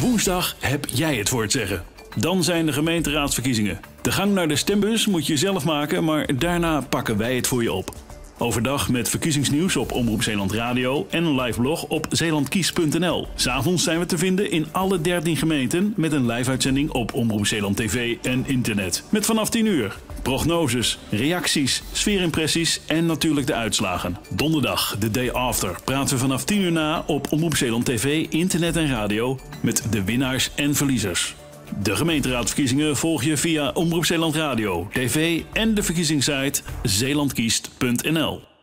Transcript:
Woensdag heb jij het het zeggen. Dan zijn de gemeenteraadsverkiezingen. De gang naar de stembus moet je zelf maken, maar daarna pakken wij het voor je op. Overdag met verkiezingsnieuws op Omroep Zeeland Radio en een live blog op zeelandkies.nl. S'avonds zijn we te vinden in alle 13 gemeenten met een live-uitzending op Omroep Zeeland TV en internet. Met vanaf 10 uur prognoses, reacties, sfeerimpressies en natuurlijk de uitslagen. Donderdag, de day after, praten we vanaf 10 uur na op Omroep Zeeland TV, internet en radio met de winnaars en verliezers. De gemeenteraadsverkiezingen volg je via Omroep Zeeland Radio, tv en de verkiezingssite zeelandkiest.nl.